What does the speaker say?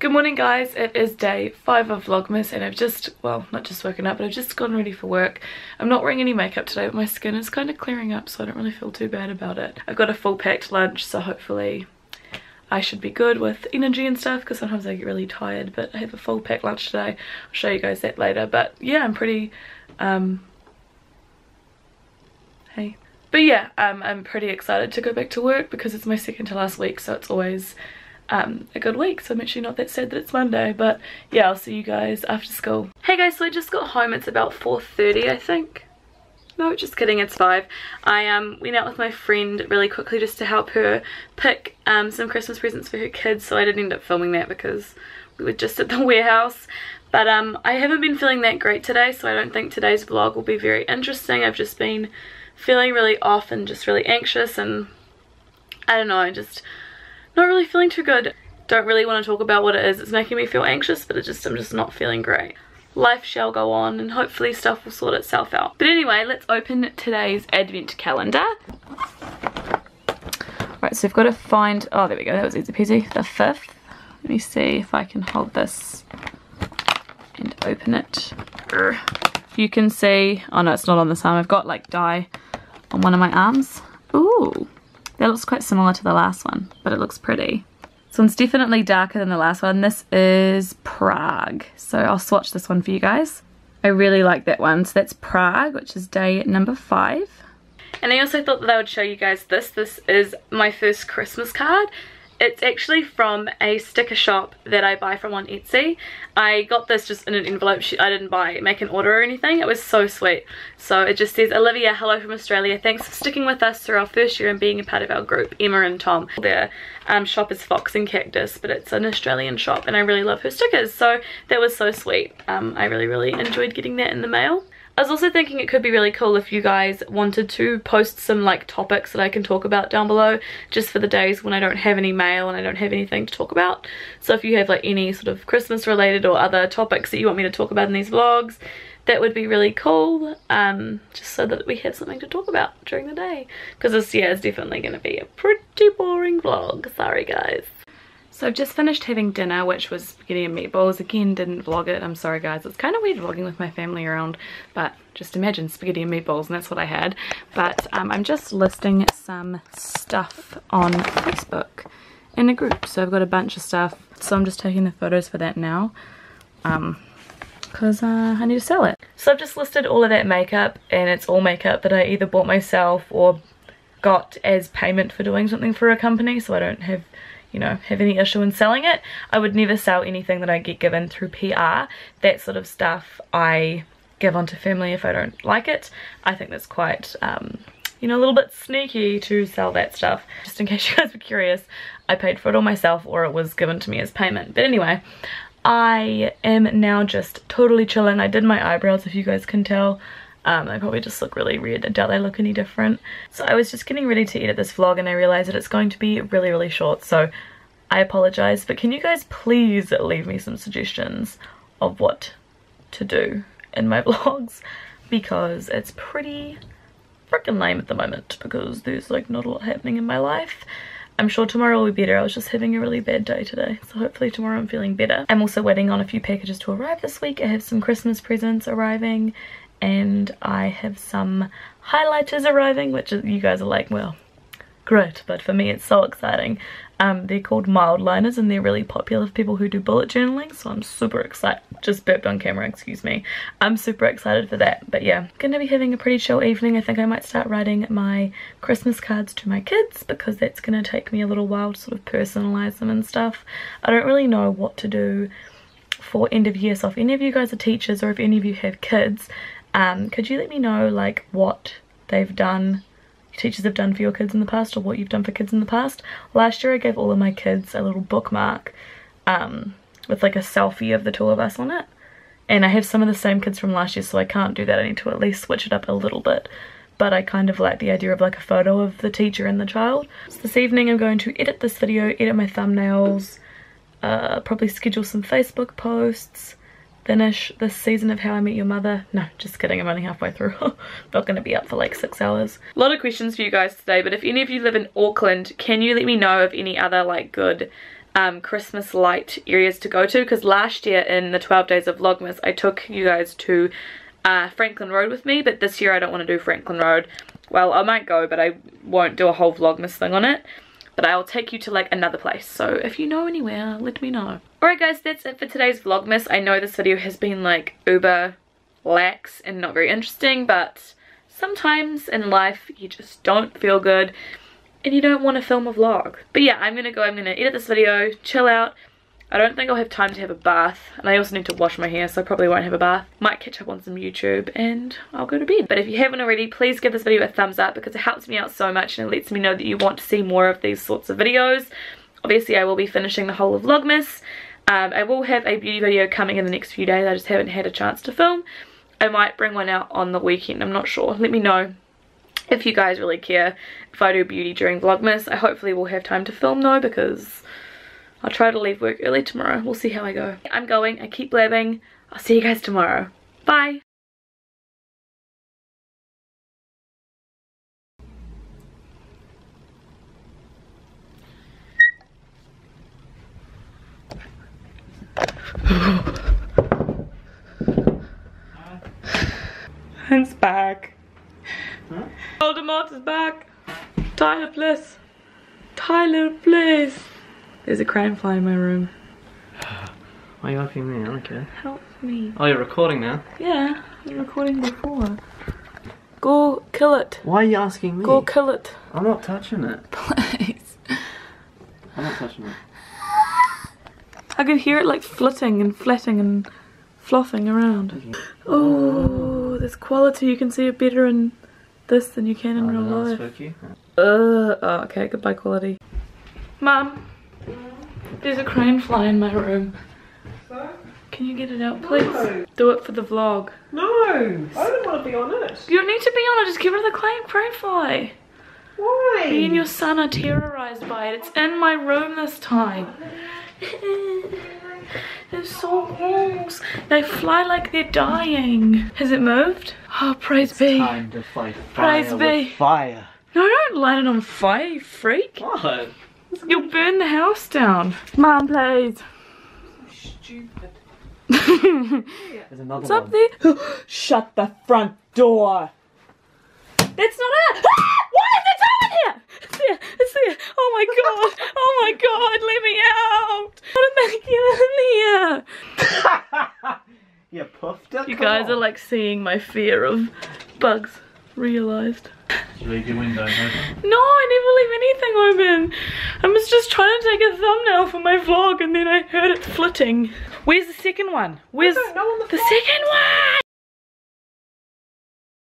Good morning guys, it is day 5 of Vlogmas and I've just, well not just woken up but I've just gotten ready for work. I'm not wearing any makeup today but my skin is kind of clearing up so I don't really feel too bad about it. I've got a full packed lunch so hopefully I should be good with energy and stuff because sometimes I get really tired but I have a full packed lunch today. I'll show you guys that later but yeah I'm pretty, um, hey. But yeah, um, I'm pretty excited to go back to work because it's my second to last week so it's always um, a good week so I'm actually not that sad that it's Monday but yeah I'll see you guys after school. Hey guys so I just got home it's about 4.30 I think. No just kidding it's 5. I um, went out with my friend really quickly just to help her pick um, some Christmas presents for her kids so I didn't end up filming that because we were just at the warehouse but um, I haven't been feeling that great today so I don't think today's vlog will be very interesting. I've just been feeling really off and just really anxious and I don't know I just not really feeling too good. Don't really want to talk about what it is. It's making me feel anxious, but it just I'm just not feeling great. Life shall go on and hopefully stuff will sort itself out. But anyway, let's open today's advent calendar. Right, so we've got to find, oh there we go, that was easy peasy, the 5th. Let me see if I can hold this and open it. You can see, oh no it's not on this arm, I've got like dye on one of my arms. Ooh, that looks quite similar to the last one, but it looks pretty. This one's definitely darker than the last one. This is Prague. So I'll swatch this one for you guys. I really like that one. So that's Prague, which is day number five. And I also thought that I would show you guys this. This is my first Christmas card. It's actually from a sticker shop that I buy from on Etsy. I got this just in an envelope. I didn't buy make an order or anything. It was so sweet. So it just says, Olivia, hello from Australia. Thanks for sticking with us through our first year and being a part of our group, Emma and Tom. Their um, shop is Fox and Cactus, but it's an Australian shop and I really love her stickers. So that was so sweet. Um, I really, really enjoyed getting that in the mail. I was also thinking it could be really cool if you guys wanted to post some like topics that I can talk about down below just for the days when I don't have any mail and I don't have anything to talk about. So if you have like any sort of Christmas related or other topics that you want me to talk about in these vlogs, that would be really cool um, just so that we have something to talk about during the day. Because this year is definitely going to be a pretty boring vlog. Sorry guys so I've just finished having dinner, which was spaghetti and meatballs. Again, didn't vlog it. I'm sorry, guys. It's kind of weird vlogging with my family around, but just imagine spaghetti and meatballs, and that's what I had. But um, I'm just listing some stuff on Facebook in a group. So I've got a bunch of stuff. So I'm just taking the photos for that now. Um, because uh, I need to sell it. So I've just listed all of that makeup and it's all makeup that I either bought myself or got as payment for doing something for a company so I don't have you know, have any issue in selling it. I would never sell anything that I get given through PR. That sort of stuff I give onto family if I don't like it. I think that's quite, um, you know, a little bit sneaky to sell that stuff. Just in case you guys were curious, I paid for it all myself or it was given to me as payment. But anyway, I am now just totally chilling. I did my eyebrows if you guys can tell. Um, they probably just look really weird. I doubt they look any different. So I was just getting ready to edit this vlog and I realized that it's going to be really, really short. So I apologize, but can you guys please leave me some suggestions of what to do in my vlogs? Because it's pretty freaking lame at the moment because there's like not a lot happening in my life. I'm sure tomorrow will be better. I was just having a really bad day today. So hopefully tomorrow I'm feeling better. I'm also waiting on a few packages to arrive this week. I have some Christmas presents arriving and I have some highlighters arriving which you guys are like well great but for me it's so exciting. Um, they're called Mildliners and they're really popular for people who do bullet journaling so I'm super excited just burped on camera excuse me. I'm super excited for that but yeah gonna be having a pretty chill evening. I think I might start writing my Christmas cards to my kids because that's gonna take me a little while to sort of personalize them and stuff. I don't really know what to do for end of year so if any of you guys are teachers or if any of you have kids um, could you let me know like what they've done teachers have done for your kids in the past or what you've done for kids in the past? Last year i gave all of my kids a little bookmark um, with like a selfie of the two of us on it. And i have some of the same kids from last year so i can't do that. I need to at least switch it up a little bit. But i kind of like the idea of like a photo of the teacher and the child. So this evening i'm going to edit this video edit my thumbnails uh, probably schedule some facebook posts finish this season of How I Met Your Mother. No, just kidding, I'm only halfway through. Not to be up for like six hours. A lot of questions for you guys today, but if any of you live in Auckland, can you let me know of any other like good um, Christmas light areas to go to because last year in the 12 days of Vlogmas I took you guys to uh, Franklin Road with me but this year I don't want to do Franklin Road. Well I might go but I won't do a whole Vlogmas thing on it but I'll take you to like another place so if you know anywhere let me know. Alright guys that's it for today's Vlogmas. I know this video has been like uber lax and not very interesting but sometimes in life you just don't feel good and you don't want to film a vlog. But yeah, I'm gonna go, I'm gonna edit this video, chill out. I don't think I'll have time to have a bath. And I also need to wash my hair, so I probably won't have a bath. Might catch up on some YouTube and I'll go to bed. But if you haven't already, please give this video a thumbs up because it helps me out so much and it lets me know that you want to see more of these sorts of videos. Obviously, I will be finishing the whole of Vlogmas. Um, I will have a beauty video coming in the next few days. I just haven't had a chance to film. I might bring one out on the weekend. I'm not sure. Let me know if you guys really care if I do beauty during Vlogmas. I hopefully will have time to film though because I'll try to leave work early tomorrow. We'll see how I go. I'm going. I keep blabbing. I'll see you guys tomorrow. Bye. It's back. Huh? Voldemort is back. Tyler, please. Tyler, please. There's a crane fly in my room. Why are you helping me? I don't care. Help me. Oh, you're recording now? Yeah, I was recording before. Go kill it. Why are you asking me? Go kill it. I'm not touching it. Please. I'm not touching it. I could hear it like flitting and flitting and fluffing around. Oh, there's quality. You can see it better in this than you can in Oh, real life. spooky. Uh, oh, okay, goodbye quality. Mum, there's a crane fly in my room. Can you get it out, please? No. Do it for the vlog. No, I don't want to be on it. You don't need to be on it, just get rid of the crane, crane fly. Why? Me and your son are terrorized by it. It's in my room this time. They're so gross. They fly like they're dying. Has it moved? Oh, praise be. Time to fight Praise fire be. with fire. No, don't light it on fire, you freak. What? You'll burn the house down. Mom, please. Stupid. There's another What's one. up there? Shut the front door. That's not it. Ah! What is it over here? It's there. It's there. Oh my god. Oh my god. Let me out. How did that get in here? you puffed it? You guys on. are like seeing my fear of bugs realized. Did you leave your window open? No, I never leave anything open. I was just trying to take a thumbnail for my vlog and then I heard it flitting. Where's the second one? Where's don't know on the the second one?